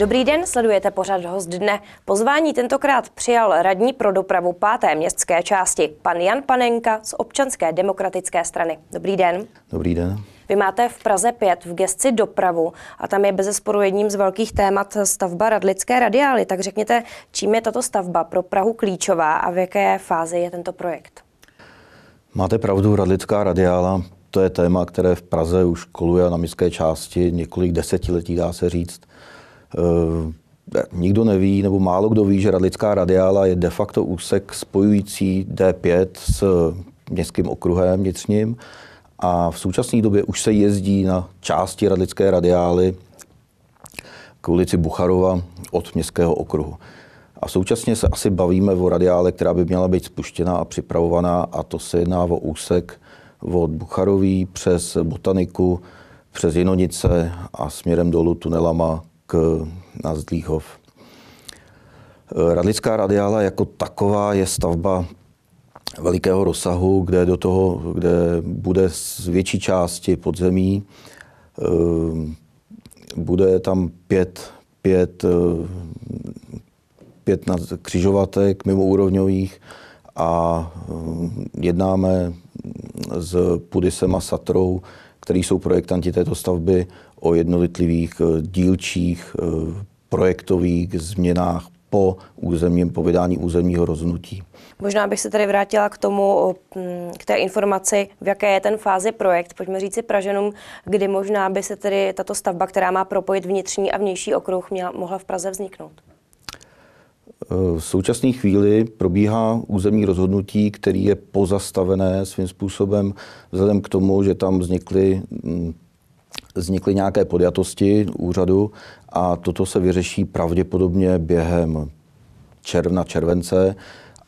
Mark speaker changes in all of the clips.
Speaker 1: Dobrý den, sledujete pořad host dne. Pozvání tentokrát přijal radní pro dopravu páté městské části, pan Jan Panenka z občanské demokratické strany. Dobrý den.
Speaker 2: Dobrý den.
Speaker 1: Vy máte v Praze 5 v gesci dopravu a tam je bezesporu jedním z velkých témat stavba Radlické radiály. Tak řekněte, čím je tato stavba pro Prahu klíčová a v jaké fázi je tento projekt?
Speaker 2: Máte pravdu, Radlická radiála, to je téma, které v Praze už koluje na městské části několik desetiletí, dá se říct. E, nikdo neví, nebo málo kdo ví, že Radlická radiála je de facto úsek spojující D5 s městským okruhem vnitřním a v současné době už se jezdí na části Radlické radiály k ulici Bucharova od městského okruhu. A současně se asi bavíme o radiále, která by měla být spuštěna a připravovaná a to se jedná o úsek od Bucharoví přes Botaniku, přes Jinonice a směrem dolů tunelama na Zdlíhov. Radlická radiála jako taková je stavba velikého rozsahu, kde do toho, kde bude z větší části podzemí, eh, bude tam pět, pět, eh, pět křižovatek mimoúrovňových a jednáme s Pudisem a Satrou, který jsou projektanti této stavby, o jednotlivých dílčích projektových změnách po územním, po vydání územního rozhodnutí.
Speaker 1: Možná bych se tady vrátila k tomu, k té informaci, v jaké je ten fázi projekt. Pojďme říct si Praženům, kdy možná by se tedy tato stavba, která má propojit vnitřní a vnější okruh, měla, mohla v Praze vzniknout.
Speaker 2: V současné chvíli probíhá územní rozhodnutí, který je pozastavené svým způsobem vzhledem k tomu, že tam vznikly, vznikly nějaké podjatosti úřadu a toto se vyřeší pravděpodobně během června, července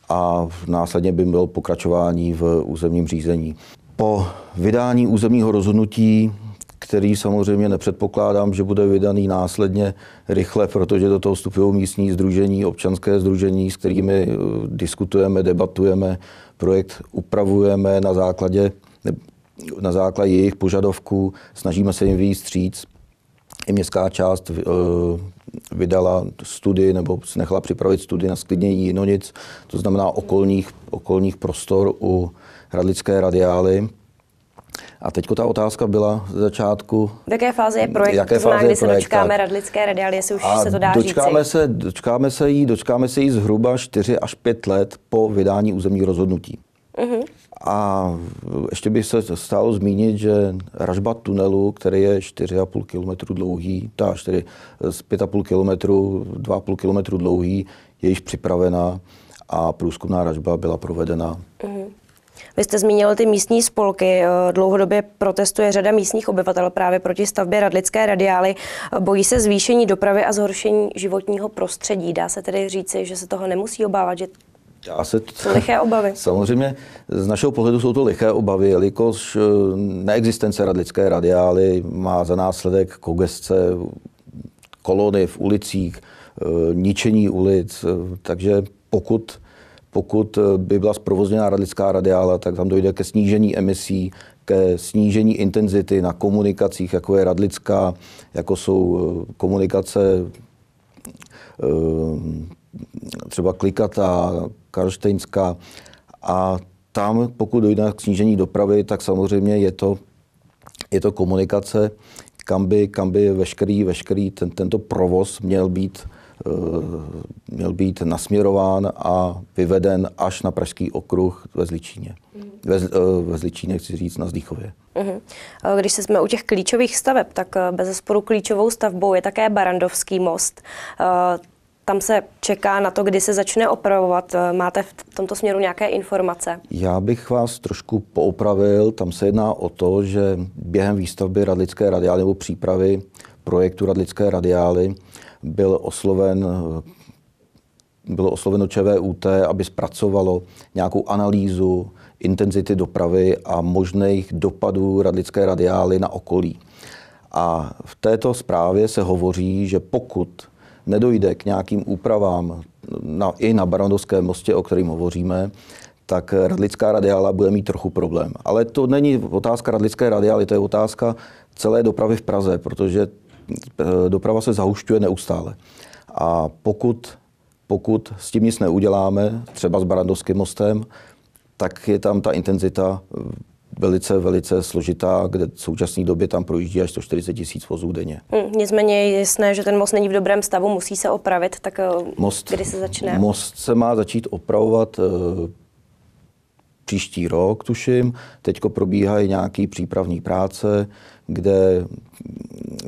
Speaker 2: a následně by bylo pokračování v územním řízení. Po vydání územního rozhodnutí, který samozřejmě nepředpokládám, že bude vydaný následně rychle, protože do toho vstupují místní združení, občanské združení, s kterými eh, diskutujeme, debatujeme, projekt upravujeme na základě, na základě jejich požadavků, snažíme se jim vyjít stříc. I městská část eh, vydala studii nebo nechala připravit studii na sklidnění Jinonic, to znamená okolních, okolních prostor u Hradlické radiály. A teď ta otázka byla z začátku.
Speaker 1: V jaké fázi je projekt? Jaké fázi kdy projekt, se dočkáme tak. Radlické radiály, jestli už a se to dá
Speaker 2: dočkáme
Speaker 1: říci?
Speaker 2: Se, dočkáme, se jí, dočkáme se jí zhruba 4 až 5 let po vydání územních rozhodnutí. Uh-huh. A ještě by se stálo zmínit, že ražba tunelu, který je 4,5 km dlouhý, ta 4, z 5,5 km, 2,5 km dlouhý, je již připravená a průzkumná ražba byla provedena. Uh-huh.
Speaker 1: Vy jste zmínil ty místní spolky. Dlouhodobě protestuje řada místních obyvatel právě proti stavbě radlické radiály. Bojí se zvýšení dopravy a zhoršení životního prostředí. Dá se tedy říci, že se toho nemusí obávat, že já se t... liché obavy.
Speaker 2: Samozřejmě z našeho pohledu jsou to liché obavy, jelikož eh, neexistence radlické radiály má za následek kogesce kolony v ulicích, eh, ničení ulic, eh, takže pokud pokud by byla zprovozněná radlická radiála, tak tam dojde ke snížení emisí, ke snížení intenzity na komunikacích, jako je radlická, jako jsou komunikace třeba klikatá, karlštejnská. A tam, pokud dojde k snížení dopravy, tak samozřejmě je to, je to komunikace, kam by, kam by veškerý, veškerý ten, tento provoz měl být, uh, měl být nasměrován a vyveden až na Pražský okruh ve Zličíně. Mm. Ve, uh, ve Zličíně, chci říct, na Zdíchově.
Speaker 1: Mm. Když se jsme u těch klíčových staveb, tak bez sporu klíčovou stavbou je také Barandovský most. Tam se čeká na to, kdy se začne opravovat. Máte v tomto směru nějaké informace?
Speaker 2: Já bych vás trošku poopravil. Tam se jedná o to, že během výstavby Radlické radiály nebo přípravy projektu Radlické radiály byl osloven bylo osloveno ČVUT, aby zpracovalo nějakou analýzu intenzity dopravy a možných dopadů radlické radiály na okolí. A v této zprávě se hovoří, že pokud nedojde k nějakým úpravám na, i na Barandovském mostě, o kterém hovoříme, tak radlická radiála bude mít trochu problém. Ale to není otázka radlické radiály, to je otázka celé dopravy v Praze, protože doprava se zahušťuje neustále. A pokud, pokud s tím nic neuděláme, třeba s Barandovským mostem, tak je tam ta intenzita velice, velice složitá, kde v současné době tam projíždí až 140 tisíc vozů denně.
Speaker 1: Hmm, nicméně je jasné, že ten most není v dobrém stavu, musí se opravit, tak eh, most, kdy se začne?
Speaker 2: Most se má začít opravovat uh, příští rok, tuším. Teďko probíhají nějaké přípravní práce, kde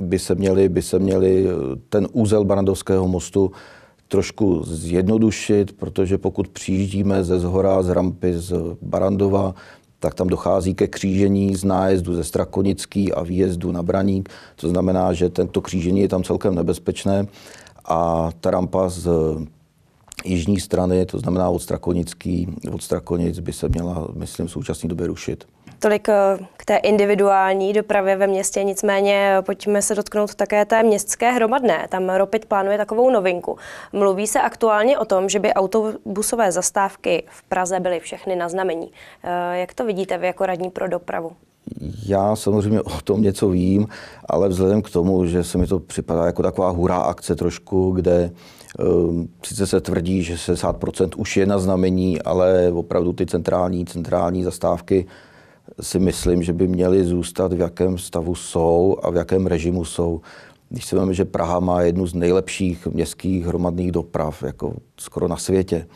Speaker 2: by se měli, by se měli eh, ten úzel Barandovského mostu trošku zjednodušit, protože pokud přijíždíme ze zhora, z rampy z Barandova, tak tam dochází ke křížení z nájezdu ze Strakonický a výjezdu na Braník. To znamená, že tento křížení je tam celkem nebezpečné a ta rampa z jižní strany, to znamená od Strakonický, od Strakonic by se měla, myslím, v současné době rušit.
Speaker 1: Tolik eh, k té individuální dopravě ve městě, nicméně pojďme se dotknout také té městské hromadné. Tam Ropit plánuje takovou novinku. Mluví se aktuálně o tom, že by autobusové zastávky v Praze byly všechny na znamení. Eh, jak to vidíte vy jako radní pro dopravu?
Speaker 2: Já samozřejmě o tom něco vím, ale vzhledem k tomu, že se mi to připadá jako taková hurá akce trošku, kde um, sice se tvrdí, že 60% už je na znamení, ale opravdu ty centrální, centrální zastávky si myslím, že by měly zůstat v jakém stavu jsou a v jakém režimu jsou. Když si že Praha má jednu z nejlepších městských hromadných doprav, jako skoro na světě,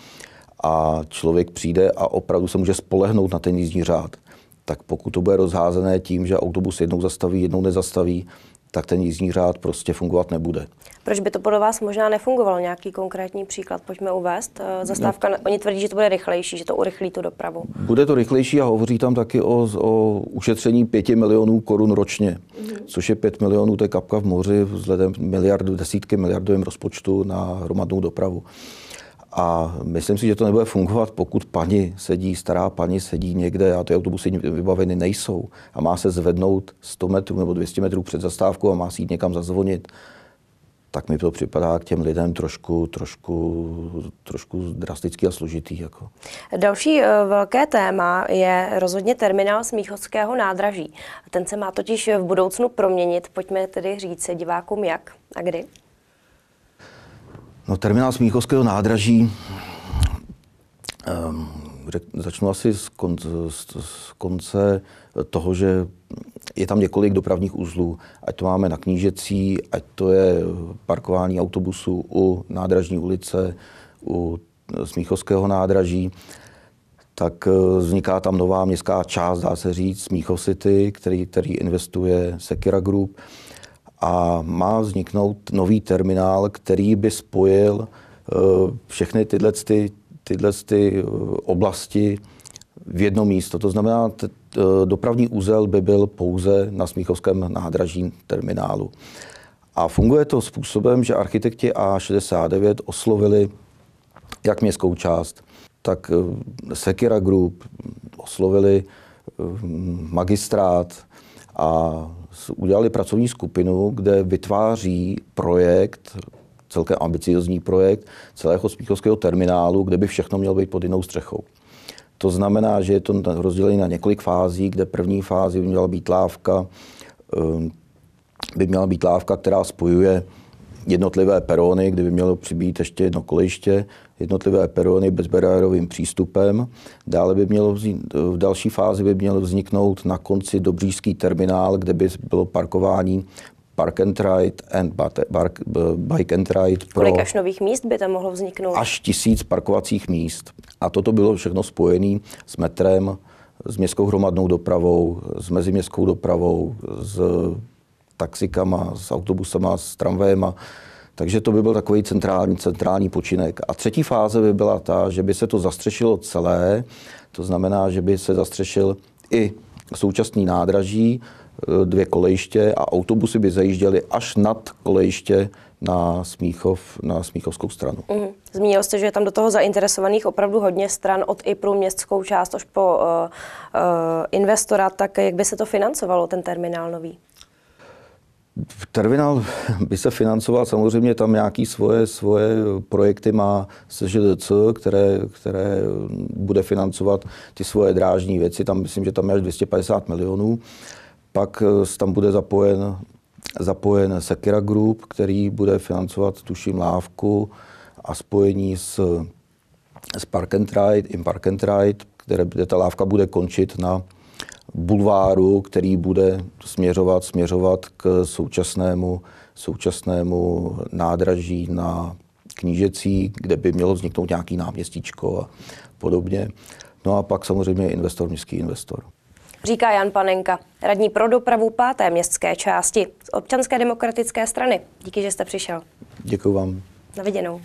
Speaker 2: a člověk přijde a opravdu se může spolehnout na ten jízdní řád, tak pokud to bude rozházené tím, že autobus jednou zastaví, jednou nezastaví, tak ten jízdní řád prostě fungovat nebude.
Speaker 1: Proč by to podle vás možná nefungovalo? Nějaký konkrétní příklad pojďme uvést. Eh, zastávka, no. oni tvrdí, že to bude rychlejší, že to urychlí tu dopravu.
Speaker 2: Bude to rychlejší a hovoří tam taky o, o ušetření 5 milionů korun ročně, mm-hmm. což je 5 milionů, to je kapka v moři vzhledem miliardu, desítky miliardovým rozpočtu na hromadnou dopravu. A myslím si, že to nebude fungovat, pokud paní sedí, stará paní sedí někde a ty autobusy vybaveny nejsou a má se zvednout 100 metrů nebo 200 metrů před zastávkou a má si jít někam zazvonit, tak mi to připadá k těm lidem trošku, trošku, trošku drastický a složitý. Jako.
Speaker 1: Další eh, velké téma je rozhodně terminál Smíchovského nádraží. Ten se má totiž v budoucnu proměnit. Pojďme tedy říct divákům jak a kdy.
Speaker 2: No, terminál Smíchovského nádraží, um, začnu asi z konce, z konce toho, že je tam několik dopravních uzlů, ať to máme na Knížecí, ať to je parkování autobusu u nádražní ulice, u Smíchovského nádraží, tak eh, vzniká tam nová městská část, dá se říct, Smíchov City, který, který investuje Sekira Group a má vzniknout nový terminál, který by spojil eh, všechny tyhle, ty, tyhle ty eh, oblasti v jedno místo. To znamená, t- dopravní úzel by byl pouze na Smíchovském nádraží terminálu. A funguje to způsobem, že architekti A69 oslovili jak městskou část, tak eh, Sekira Group, oslovili magistrát a udělali pracovní skupinu, kde vytváří projekt, celkem ambiciozní projekt celého Spíchovského terminálu, kde by všechno mělo být pod jinou střechou. To znamená, že je to rozdělené na několik fází, kde první fázi by měla být lávka, ehm, by měla být lávka, která spojuje jednotlivé perony, kde by mělo přibýt ještě jedno kolejiště, jednotlivé perony bezbariérovým přístupem. Dále by mělo vzít, v další fázi by měl vzniknout na konci Dobřížský terminál, kde by bylo parkování Park and Ride and Bike and Ride.
Speaker 1: Pro Kolik až nových míst by tam mohlo vzniknout?
Speaker 2: Až tisíc parkovacích míst. A toto bylo všechno spojené s metrem, s městskou hromadnou dopravou, s meziměstskou dopravou, s taxikama, s autobusama, s tramvajema. Takže to by byl takový centrální, centrální počinek. A třetí fáze by byla ta, že by se to zastřešilo celé, to znamená, že by se zastřešil i současný nádraží, e, dvě kolejiště a autobusy by zajížděly až nad kolejiště na Smíchov, na Smíchovskou stranu. Mm.
Speaker 1: Zmínil jste, že je tam do toho zainteresovaných opravdu hodně stran, od i pro městskou část až po uh, uh, investora, tak jak by se to financovalo, ten terminál nový?
Speaker 2: Terminál by se financoval, samozřejmě tam nějaký svoje, svoje projekty má SŽDC, které, které bude financovat ty svoje drážní věci. Tam myslím, že tam je až 250 milionů. Pak eh, tam bude zapojen zapojen Sekira Group, který bude financovat, tuším, lávku a spojení s, s Park and Ride, in Park and Ride, kde ta lávka bude končit na bulváru, který bude směřovat, směřovat k současnému, současnému nádraží na Knížecí, kde by mělo vzniknout nějaký náměstíčko a podobně. No a pak samozřejmě investor, městský investor.
Speaker 1: Říká Jan Panenka, radní pro dopravu páté městské části z občanské demokratické strany. Díky, že jste přišel.
Speaker 2: Děkuji vám.
Speaker 1: Na viděnou.